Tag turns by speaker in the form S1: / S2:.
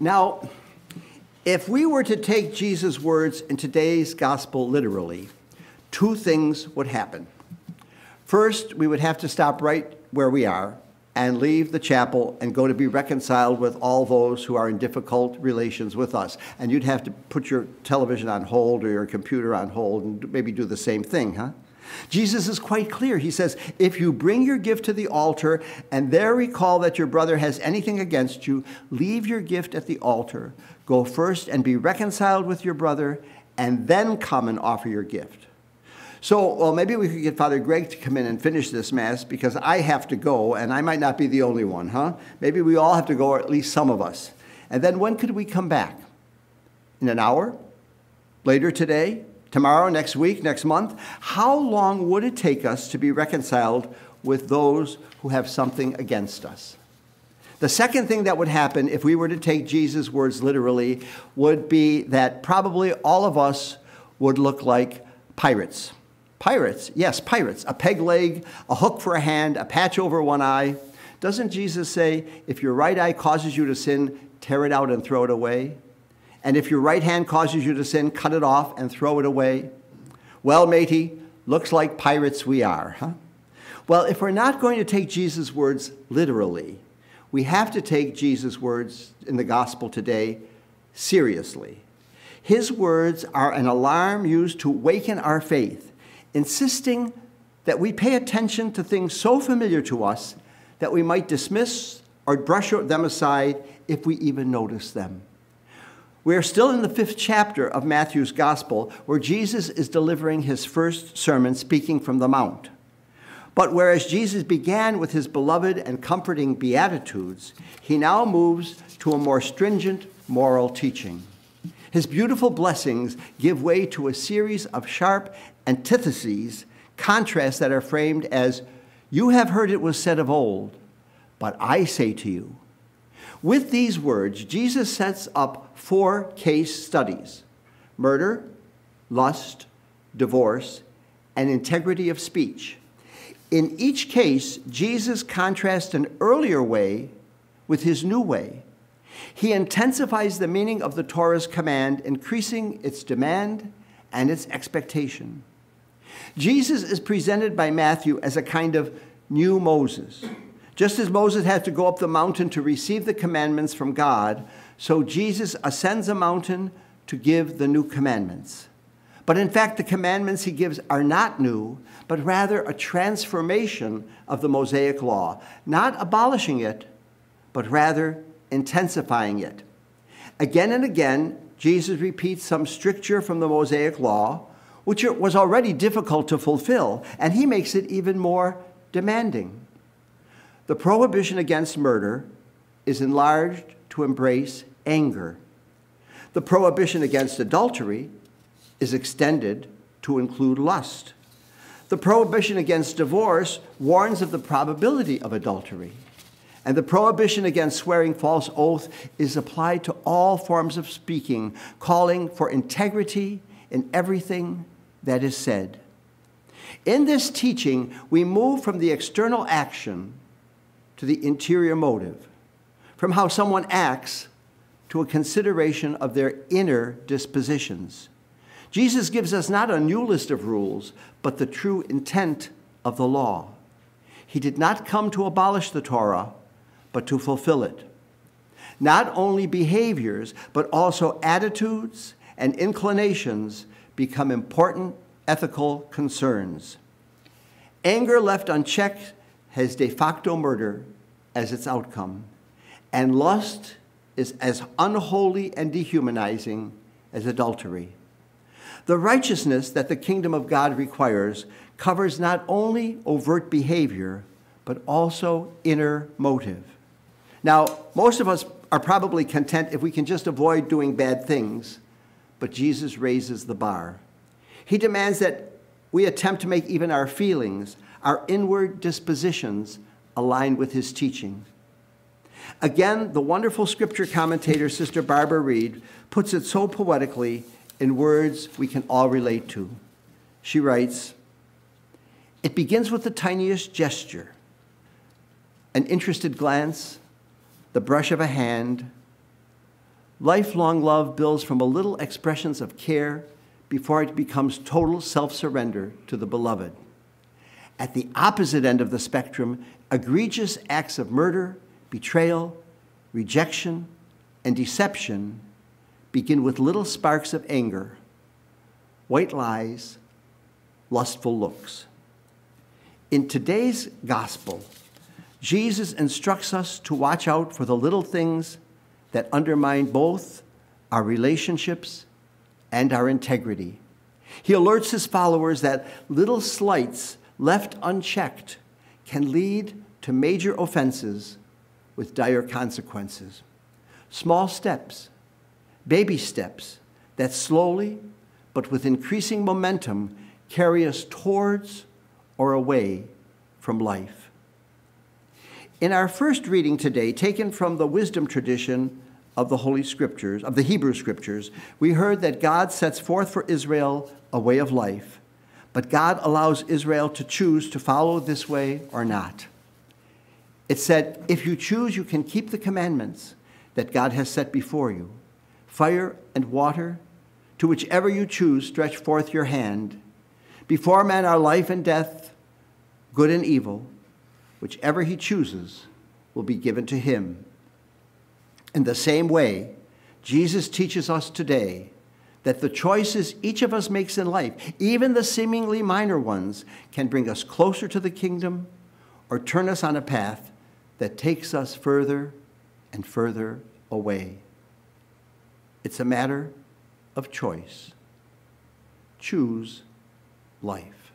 S1: Now, if we were to take Jesus' words in today's gospel literally, two things would happen. First, we would have to stop right where we are and leave the chapel and go to be reconciled with all those who are in difficult relations with us. And you'd have to put your television on hold or your computer on hold and maybe do the same thing, huh? Jesus is quite clear. He says, If you bring your gift to the altar and there recall that your brother has anything against you, leave your gift at the altar. Go first and be reconciled with your brother, and then come and offer your gift. So, well, maybe we could get Father Greg to come in and finish this Mass because I have to go, and I might not be the only one, huh? Maybe we all have to go, or at least some of us. And then when could we come back? In an hour? Later today? Tomorrow? Next week? Next month? How long would it take us to be reconciled with those who have something against us? The second thing that would happen if we were to take Jesus' words literally would be that probably all of us would look like pirates. Pirates, yes, pirates. A peg leg, a hook for a hand, a patch over one eye. Doesn't Jesus say, if your right eye causes you to sin, tear it out and throw it away? And if your right hand causes you to sin, cut it off and throw it away? Well, matey, looks like pirates we are, huh? Well, if we're not going to take Jesus' words literally, we have to take Jesus' words in the gospel today seriously. His words are an alarm used to waken our faith insisting that we pay attention to things so familiar to us that we might dismiss or brush them aside if we even notice them. We are still in the fifth chapter of Matthew's Gospel, where Jesus is delivering his first sermon, speaking from the Mount. But whereas Jesus began with his beloved and comforting Beatitudes, he now moves to a more stringent moral teaching. His beautiful blessings give way to a series of sharp antitheses, contrasts that are framed as, You have heard it was said of old, but I say to you. With these words, Jesus sets up four case studies murder, lust, divorce, and integrity of speech. In each case, Jesus contrasts an earlier way with his new way. He intensifies the meaning of the Torah's command, increasing its demand and its expectation. Jesus is presented by Matthew as a kind of new Moses. Just as Moses had to go up the mountain to receive the commandments from God, so Jesus ascends a mountain to give the new commandments. But in fact, the commandments he gives are not new, but rather a transformation of the Mosaic law, not abolishing it, but rather intensifying it. Again and again, Jesus repeats some stricture from the Mosaic law, which was already difficult to fulfill, and he makes it even more demanding. The prohibition against murder is enlarged to embrace anger. The prohibition against adultery is extended to include lust. The prohibition against divorce warns of the probability of adultery. And the prohibition against swearing false oath is applied to all forms of speaking, calling for integrity in everything that is said. In this teaching, we move from the external action to the interior motive, from how someone acts to a consideration of their inner dispositions. Jesus gives us not a new list of rules, but the true intent of the law. He did not come to abolish the Torah, but to fulfill it. Not only behaviors, but also attitudes and inclinations become important ethical concerns. Anger left unchecked has de facto murder as its outcome, and lust is as unholy and dehumanizing as adultery. The righteousness that the kingdom of God requires covers not only overt behavior, but also inner motive. Now, most of us are probably content if we can just avoid doing bad things but Jesus raises the bar. He demands that we attempt to make even our feelings, our inward dispositions, align with his teaching. Again, the wonderful scripture commentator, Sister Barbara Reid, puts it so poetically in words we can all relate to. She writes, It begins with the tiniest gesture, an interested glance, the brush of a hand, Lifelong love builds from a little expressions of care before it becomes total self surrender to the beloved. At the opposite end of the spectrum, egregious acts of murder, betrayal, rejection, and deception begin with little sparks of anger, white lies, lustful looks. In today's gospel, Jesus instructs us to watch out for the little things that undermine both our relationships and our integrity. He alerts his followers that little slights left unchecked can lead to major offenses with dire consequences. Small steps, baby steps that slowly but with increasing momentum carry us towards or away from life. In our first reading today, taken from the wisdom tradition of the Holy Scriptures, of the Hebrew Scriptures, we heard that God sets forth for Israel a way of life, but God allows Israel to choose to follow this way or not. It said, If you choose, you can keep the commandments that God has set before you fire and water, to whichever you choose, stretch forth your hand. Before man are life and death, good and evil. Whichever he chooses will be given to him. In the same way, Jesus teaches us today that the choices each of us makes in life, even the seemingly minor ones, can bring us closer to the kingdom or turn us on a path that takes us further and further away. It's a matter of choice. Choose life.